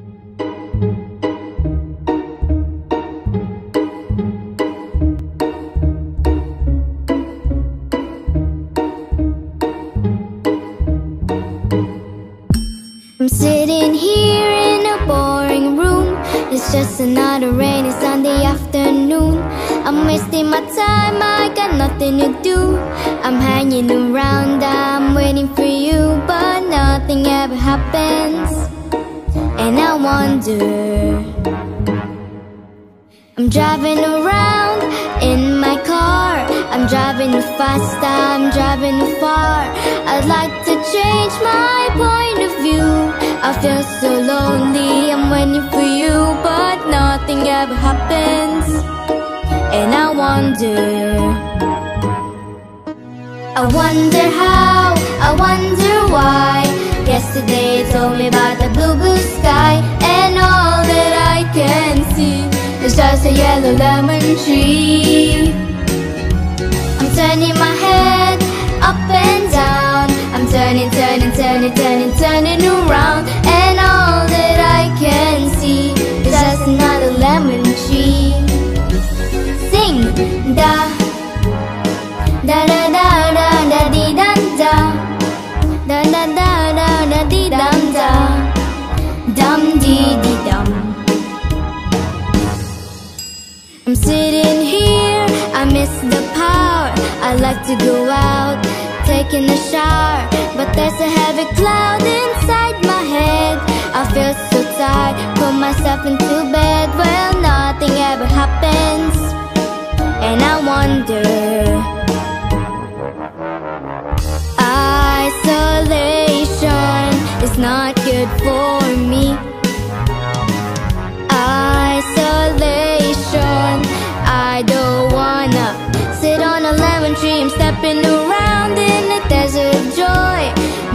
I'm sitting here in a boring room. It's just another rainy Sunday afternoon. I'm wasting my time, I got nothing to do. I'm hanging around, wonder. I'm driving around in my car. I'm driving fast, I'm driving far. I'd like to change my point of view. I feel so lonely, I'm waiting for you But nothing ever happens. And I wonder I wonder how, I wonder why. Yesterday told me about the blue, blue sky a yellow lemon tree. I'm turning my head up and down. I'm turning, turning, turning, turning, turning around. And all that I can see Is just another lemon tree. Sing! Da. Da da da da da dee da da. Da da da da da dee dum da. Dum dee dee dum sitting here, I miss the power I like to go out, taking a shower. But there's a heavy cloud inside my head. I feel so tired, put myself into bed. Well, nothing ever happens. And I wonder Isolation is not good for I'm stepping around in a desert of joy.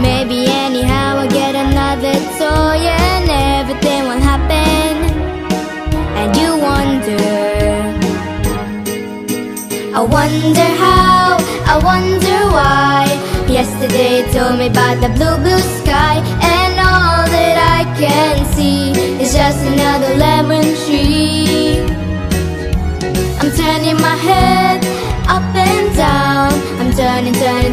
Maybe anyhow I'll get another toy And everything will happen. And you wonder I wonder how, I wonder why. Yesterday told me about the blue, blue sky. And all that I can see Is just another lemon tree. I'm turning my head up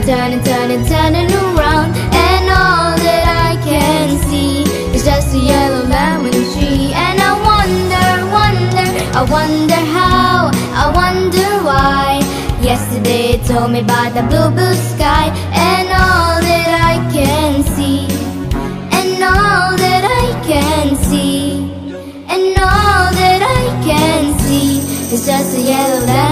turning, turning, turning, around. And all that I can see Is just a yellow lemon tree And I wonder, wonder, I wonder how I wonder why. Yesterday you told me about the blue, blue sky. And all that I can see And all that I can see And all that I can see Is just a yellow lemon